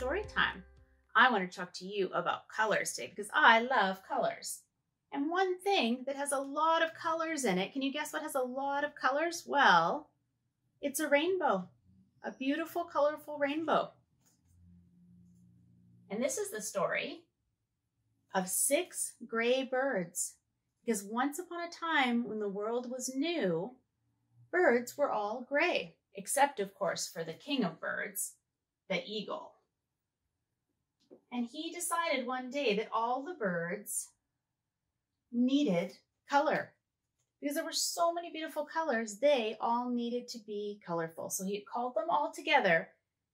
story time. I want to talk to you about colors today because I love colors. And one thing that has a lot of colors in it, can you guess what has a lot of colors? Well, it's a rainbow, a beautiful, colorful rainbow. And this is the story of six gray birds. Because once upon a time when the world was new, birds were all gray, except, of course, for the king of birds, the eagle. And he decided one day that all the birds needed color. Because there were so many beautiful colors, they all needed to be colorful. So he called them all together,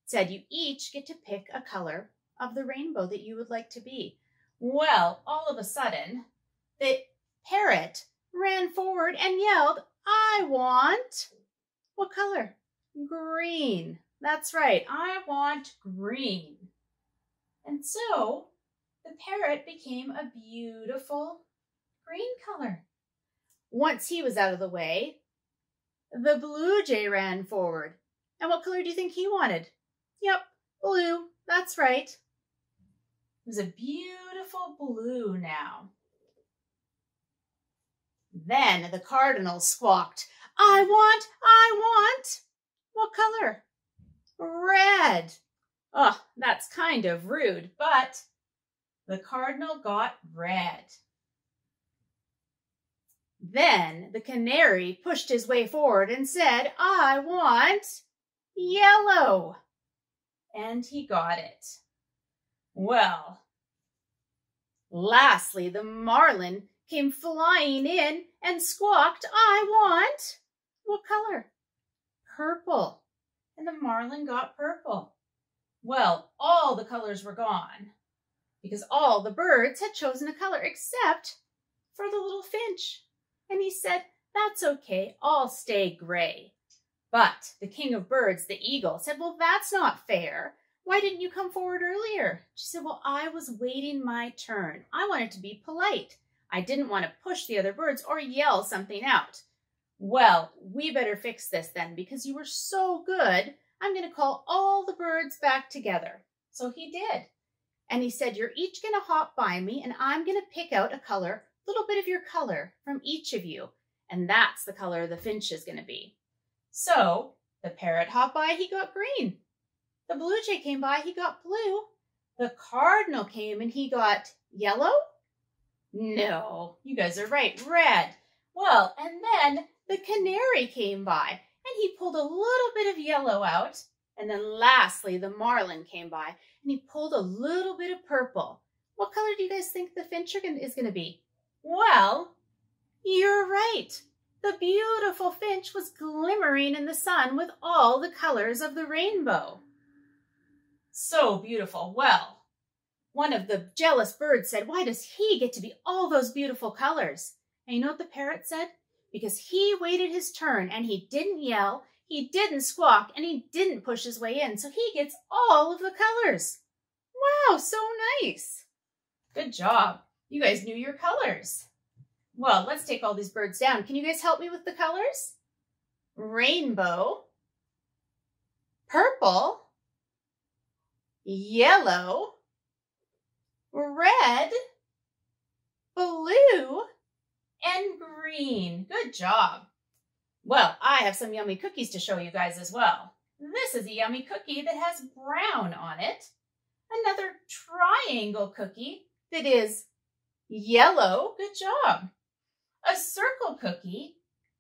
said, You each get to pick a color of the rainbow that you would like to be. Well, all of a sudden, the parrot ran forward and yelled, I want what color? Green. That's right, I want green. And so the parrot became a beautiful green color. Once he was out of the way, the blue jay ran forward. And what color do you think he wanted? Yep, blue. That's right. It was a beautiful blue now. Then the cardinal squawked, I want, I want. What color? Red. Oh, that's kind of rude, but the cardinal got red. Then the canary pushed his way forward and said, I want yellow. And he got it. Well, lastly, the martin came flying in and squawked, I want what color? Purple. And the martin got purple. Well, all the colors were gone because all the birds had chosen a color except for the little finch. And he said, That's okay, I'll stay gray. But the king of birds, the eagle, said, Well, that's not fair. Why didn't you come forward earlier? She said, Well, I was waiting my turn. I wanted to be polite. I didn't want to push the other birds or yell something out. Well, we better fix this then because you were so good. I'm going to call all the birds back together. So he did. And he said, You're each going to hop by me and I'm going to pick out a color, a little bit of your color from each of you. And that's the color the finch is going to be. So the parrot hopped by, he got green. The blue jay came by, he got blue. The cardinal came and he got yellow. No, you guys are right, red. Well, and then the canary came by and he pulled a little bit of yellow out. And then lastly, the martin came by and he pulled a little bit of purple. What color do you guys think the finch is going to be? Well, you're right. The beautiful finch was glimmering in the sun with all the colors of the rainbow. So beautiful. Well, one of the jealous birds said, Why does he get to be all those beautiful colors? And you know what the parrot said? Because he waited his turn and he didn't yell, he didn't squawk, and he didn't push his way in, so he gets all of the colors. Wow, so nice. Good job. You guys knew your colors. Well, let's take all these birds down. Can you guys help me with the colors? Rainbow, purple, yellow, red, blue, and green. Good job. Well, I have some yummy cookies to show you guys as well. This is a yummy cookie that has brown on it. Another triangle cookie that is yellow. Good job. A circle cookie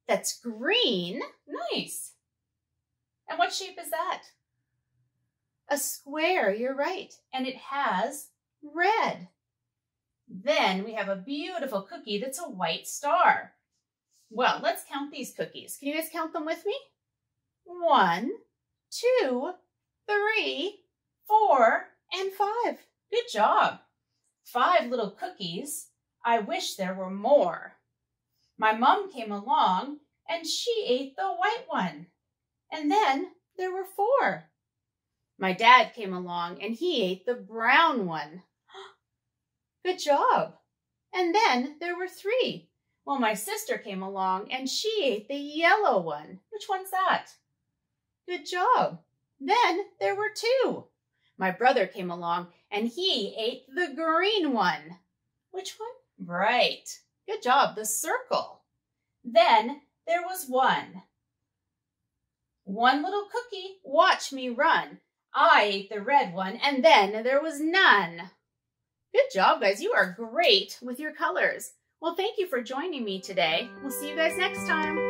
that's green. Nice. And what shape is that? A square, you're right. And it has red. Then we have a beautiful cookie that's a white star. Well, let's count these cookies. Can you guys count them with me? One, two, three, four, and five. Good job. Five little cookies. I wish there were more. My mom came along and she ate the white one. And then there were four. My dad came along and he ate the brown one. Good job. And then there were three. Well, my sister came along and she ate the yellow one. Which one's that? Good job. Then there were two. My brother came along and he ate the green one. Which one? Right. Good job, the circle. Then there was one. One little cookie, watch me run. I ate the red one, and then there was none. Good job, guys. You are great with your colors. Well, thank you for joining me today. We'll see you guys next time.